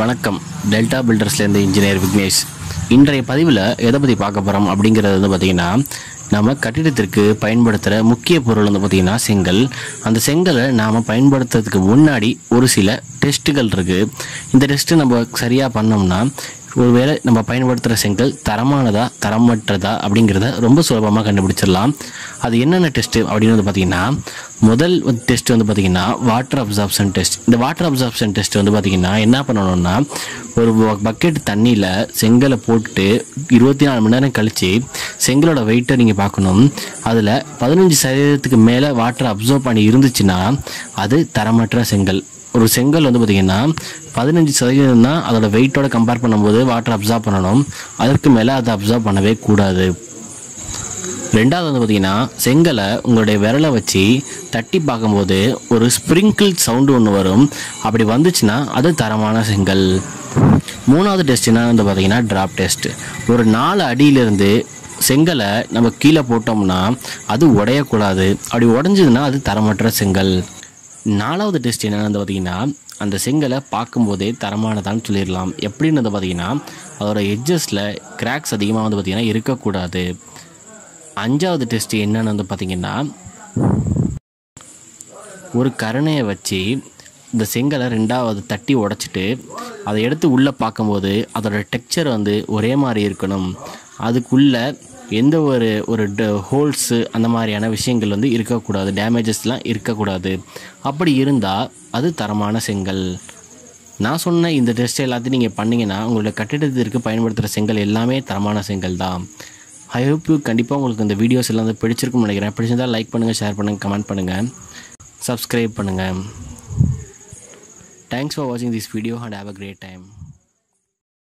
வணக்கம். டெல்டா பில்டர்ஸ்லேருந்து இன்ஜினியர் விக்னேஷ். இன்றைய பதிவில் எதை பற்றி பார்க்க போகிறோம் அப்படிங்கிறது வந்து பார்த்திங்கன்னா நம்ம கட்டிடத்திற்கு பயன்படுத்துகிற முக்கிய பொருள் வந்து பார்த்திங்கன்னா செங்கல். அந்த செங்கலை நாம் பயன்படுத்துறதுக்கு முன்னாடி ஒரு சில டெஸ்ட்டுகள் இருக்குது இந்த டெஸ்ட்டு நம்ம சரியாக பண்ணோம்னா ஒருவேளை நம்ம பயன்படுத்துகிற செங்கல் தரமானதா தரமற்றதா அப்படிங்கிறத ரொம்ப சுலபமாக கண்டுபிடிச்சிடலாம். அது என்னென்ன டெஸ்ட்டு அப்படின்னு வந்து பார்த்தீங்கன்னா முதல் டெஸ்ட் வந்து பார்த்தீங்கன்னா வாட்டர் அப்சார்ப்ஷன் டெஸ்ட் இந்த வாட்டர் அப்சார்ப்ஷன் டெஸ்ட் வந்து பார்த்தீங்கன்னா என்ன பண்ணணும்னா ஒரு பக்கெட் தண்ணியில் செங்கலை போட்டு இருபத்தி நாலு மணி நேரம் கழித்து செங்கலோட வெயிட்டை நீங்கள் பார்க்கணும். அதில் பதினஞ்சு சதவீதத்துக்கு மேலே வாட்டர் அப்சர்வ் பண்ணி இருந்துச்சுன்னா அது தரமற்ற செங்கல். ஒரு செங்கல் வந்து பார்த்திங்கன்னா பதினஞ்சு சதவீதம் தான் அதோட வெயிட்டோட கம்பேர் பண்ணும்போது வாட்டர் அப்சர்வ் பண்ணணும். அதற்கு மேலே அதை அப்சர்வ் பண்ணவே கூடாது. ரெண்டாவது வந்து பார்த்தீங்கன்னா செங்கலை உங்களுடைய விரலை வச்சு தட்டி பார்க்கும்போது ஒரு ஸ்ப்ரிங்கிள் சவுண்டு ஒன்று வரும். அப்படி வந்துச்சுன்னா அது தரமான செங்கல். மூணாவது டெஸ்ட் என்ன வந்து பார்த்திங்கன்னா ட்ராப் டெஸ்ட் ஒரு நாலு அடியிலிருந்து செங்கலை நம்ம கீழே போட்டோம்னா அது உடையக்கூடாது. அப்படி உடஞ்சதுன்னா அது தரமற்ற செங்கல். நாலாவது டெஸ்ட் என்னென்னு வந்து பார்த்தீங்கன்னா அந்த செங்கலை பார்க்கும்போதே தரமானதான்னு சொல்லிடலாம். எப்படின்னு வந்து பார்த்தீங்கன்னா அதோட எட்ஜஸில் கிராக்ஸ் அதிகமாக வந்து பார்த்தீங்கன்னா இருக்கக்கூடாது. அஞ்சாவது டெஸ்ட் என்னென்னு வந்து பார்த்தீங்கன்னா ஒரு கருணையை வச்சு இந்த செங்கலை ரெண்டாவது தட்டி உடைச்சிட்டு அதை எடுத்து உள்ளே பார்க்கும்போது அதோட டெக்ஸ்சர் வந்து ஒரே மாதிரி இருக்கணும். அதுக்குள்ளே எந்த ஒரு ஒரு ஹோல்ஸு அந்த மாதிரியான விஷயங்கள் வந்து இருக்கக்கூடாது. டேமேஜஸ்லாம் இருக்கக்கூடாது. அப்படி இருந்தால் அது தரமான செங்கல். நான் சொன்ன இந்த டெஸ்ட் எல்லாத்தையும் நீங்கள் பண்ணிங்கன்னா உங்களோட கட்டிடத்திற்கு பயன்படுத்துகிற செங்கல் எல்லாமே தரமான செங்கல் தான். ஐ ஹோப் கண்டிப்பாக உங்களுக்கு இந்த வீடியோஸ் எல்லாம் வந்து பிடிச்சிருக்கும்னு நினைக்கிறேன். பிடிச்சிருந்தால் லைக் பண்ணுங்கள் ஷேர் பண்ணுங்கள் கமெண்ட் பண்ணுங்கள் சப்ஸ்கிரைப் பண்ணுங்கள் தேங்க்ஸ் ஃபார் வாட்சிங் this video and have a great time